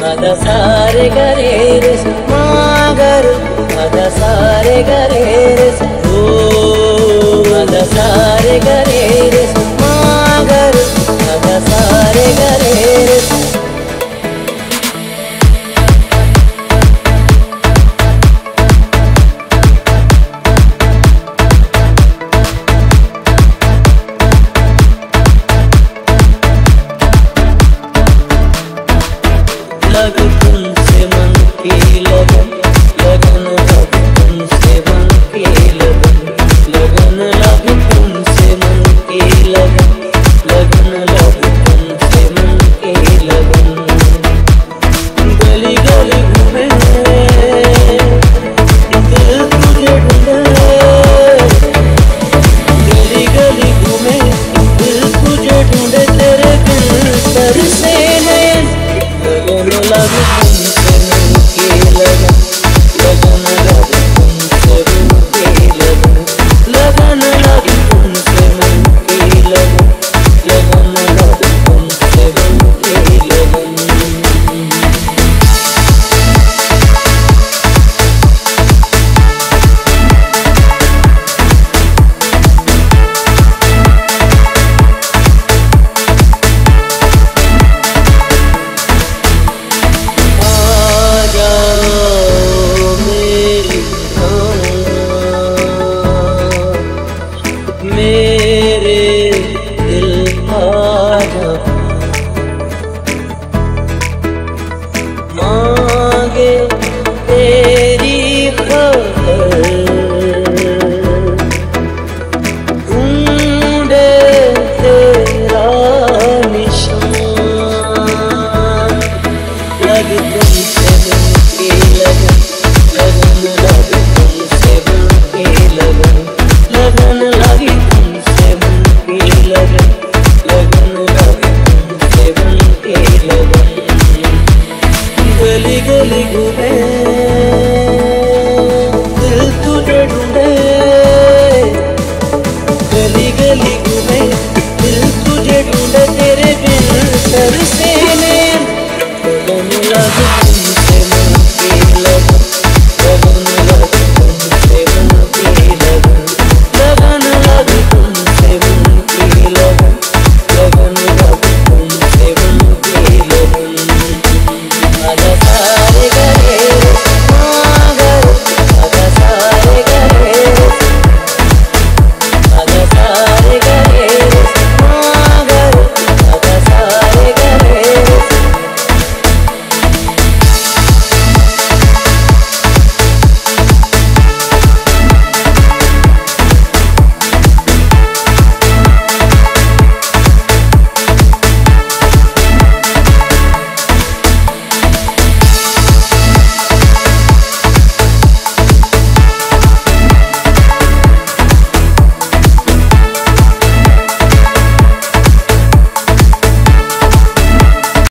मद सारे गरे ऋष्ण मागरु मद सारे गरे ऋष गोली घूमे